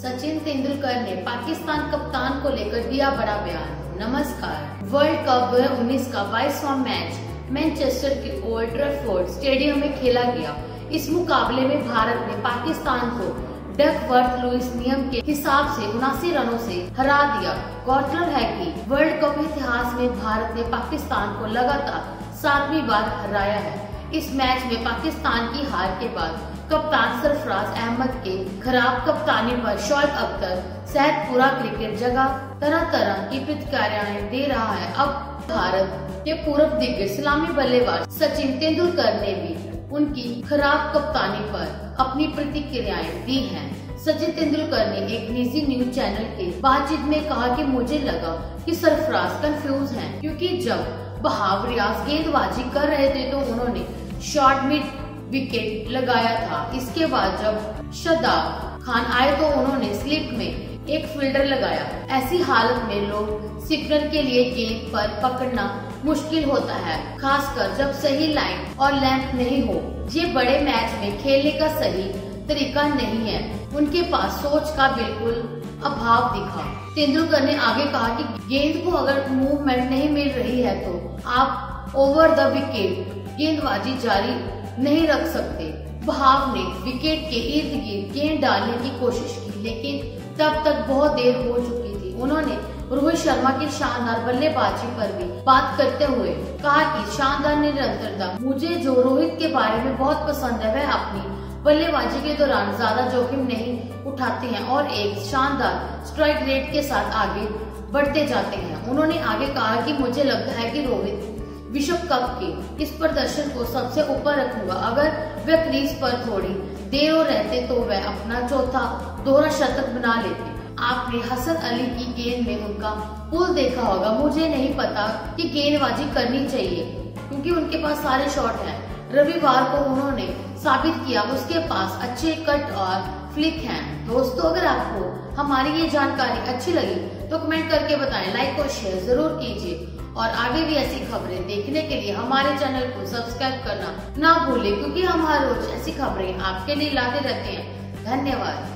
सचिन तेंदुलकर ने पाकिस्तान कप्तान को लेकर दिया बड़ा बयान। नमस्कार। वर्ल्ड कप 2019 का बाईसवा मैच मैनचेस्टर के ओल्ड ट्रैफोर्ड स्टेडियम में खेला गया। इस मुकाबले में भारत ने पाकिस्तान को डकवर्थ लुइस नियम के हिसाब से उनासी रनों से हरा दिया। गौरतलब है कि वर्ल्ड कप इतिहास में भारत ने पाकिस्तान को लगातार सातवीं बार हराया है। इस मैच में पाकिस्तान की हार के बाद कप्तान सरफराज अहमद के खराब कप्तानी पर शोएब अख्तर सहित पूरा क्रिकेट जगह तरह तरह की प्रतिक्रियाएँ दे रहा है अब भारत के पूर्व दिग्गज सलामी बल्लेबाज सचिन तेंदुलकर ने भी उनकी खराब कप्तानी पर अपनी प्रतिक्रियाएँ दी हैं। सचिन तेंदुलकर ने एक निजी न्यूज़ चैनल के बातचीत में कहा कि मुझे लगा कि सरफराज कंफ्यूज हैं, क्योंकि जब बहाव रियाज गेंदबाजी कर रहे थे तो उन्होंने शॉर्ट मिड विकेट लगाया था। इसके बाद जब शदाब खान आए तो उन्होंने स्लिप में एक फील्डर लगाया। ऐसी हालत में लोग सिग्नल के लिए गेंद पर पकड़ना मुश्किल होता है, खासकर जब सही लाइन और लेंथ नहीं हो। ये बड़े मैच में खेलने का सही तरीका नहीं है। उनके पास सोच का बिल्कुल अभाव दिखा। तेंदुलकर ने आगे कहा कि गेंद को अगर मूवमेंट नहीं मिल रही है तो आप ओवर द विकेट गेंदबाजी जारी नहीं रख सकते। भाव ने विकेट के इर्द गिर्द गेंद डालने की कोशिश की, लेकिन तब तक बहुत देर हो चुकी थी। उन्होंने रोहित शर्मा की शानदार बल्लेबाजी पर भी बात करते हुए कहा कि शानदार निरंतरता मुझे जो रोहित के बारे में बहुत पसंद है, वह अपनी बल्लेबाजी के दौरान ज़्यादा जोखिम नहीं उठाते हैं और एक शानदार स्ट्राइक रेट के साथ आगे बढ़ते जाते हैं। उन्होंने आगे कहा कि मुझे लगता है कि रोहित विश्व कप के इस प्रदर्शन को सबसे ऊपर रखूँगा। अगर वह क्रीज पर थोड़ी देर और रहते तो वह अपना चौथा दोहरा शतक बना लेते। आपने हसन अली की गेंद में उनका पुल देखा होगा। मुझे नहीं पता कि गेंदबाजी करनी चाहिए, क्योंकि उनके पास सारे शॉट हैं। रविवार को उन्होंने साबित किया उसके पास अच्छे कट और फ्लिक हैं। दोस्तों, अगर आपको हमारी ये जानकारी अच्छी लगी तो कमेंट करके बताएँ। लाइक और शेयर ज़रूर कीजिए। और आगे भी ऐसी खबरें देखने के लिए हमारे चैनल को सब्सक्राइब करना ना भूलें, क्योंकि हम हर रोज ऐसी खबरें आपके लिए लाते रहते हैं। धन्यवाद।